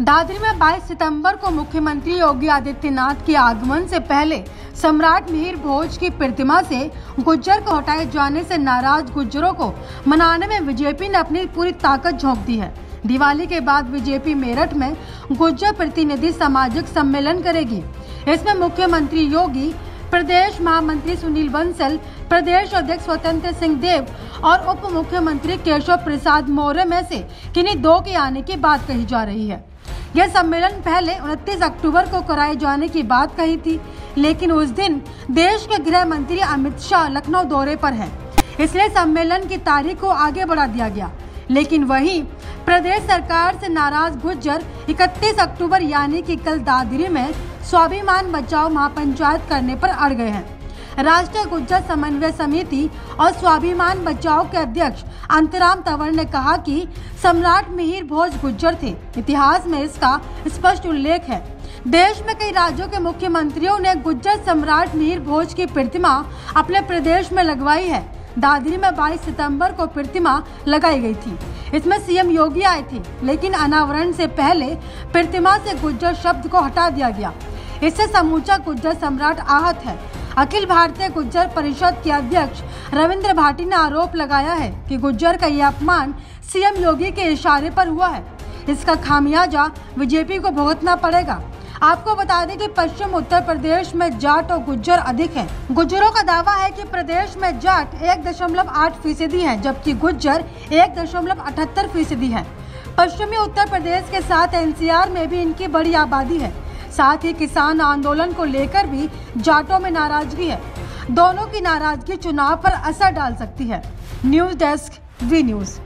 दादरी में 22 सितंबर को मुख्यमंत्री योगी आदित्यनाथ के आगमन से पहले सम्राट मिहिर भोज की प्रतिमा से गुज्जर को हटाए जाने से नाराज़ गुज्जरों को मनाने में बीजेपी ने अपनी पूरी ताकत झोंक दी है। दिवाली के बाद बीजेपी मेरठ में गुज्जर प्रतिनिधि सामाजिक सम्मेलन करेगी। इसमें मुख्यमंत्री योगी, प्रदेश महामंत्री सुनील बंसल, प्रदेश अध्यक्ष स्वतंत्र सिंह देव और उप मुख्यमंत्री केशव प्रसाद मौर्य में से किन्हीं दो के आने की बात कही जा रही है। यह सम्मेलन पहले 29 अक्टूबर को कराए जाने की बात कही थी, लेकिन उस दिन देश के गृह मंत्री अमित शाह लखनऊ दौरे पर हैं। इसलिए सम्मेलन की तारीख को आगे बढ़ा दिया गया। लेकिन वहीं प्रदेश सरकार से नाराज़ गुज्जर 31 अक्टूबर यानी कि कल दादरी में स्वाभिमान बचाओ महापंचायत करने पर अड़ गए हैं। राष्ट्रीय गुज्जर समन्वय समिति और स्वाभिमान बचाओ के अध्यक्ष अंतराम तंवर ने कहा कि सम्राट मिहिर भोज गुज्जर थे। इतिहास में इसका स्पष्ट उल्लेख है। देश में कई राज्यों के मुख्यमंत्रियों ने गुज्जर सम्राट मिहिर भोज की प्रतिमा अपने प्रदेश में लगवाई है। दादरी में 22 सितंबर को प्रतिमा लगाई गई थी। इसमें सीएम योगी आए थे, लेकिन अनावरण से पहले प्रतिमा से गुज्जर शब्द को हटा दिया गया। इससे समूचा गुज्जर सम्राट आहत है। अखिल भारतीय गुज्जर परिषद के अध्यक्ष रविंद्र भाटी ने आरोप लगाया है कि गुज्जर का यह अपमान सीएम योगी के इशारे पर हुआ है। इसका खामियाजा बीजेपी को भुगतना पड़ेगा। आपको बता दें कि पश्चिम उत्तर प्रदेश में जाट और गुज्जर अधिक हैं। गुज्जरों का दावा है कि प्रदेश में जाट एक दशमलव आठ फ़ीसदी है, जबकि गुज्जर एक दशमलव अठहत्तर फ़ीसदी है। पश्चिमी उत्तर प्रदेश के साथ एनसीआर में भी इनकी बड़ी आबादी है। साथ ही किसान आंदोलन को लेकर भी जाटों में नाराज़गी है। दोनों की नाराज़गी चुनाव पर असर डाल सकती है। News desk, V news.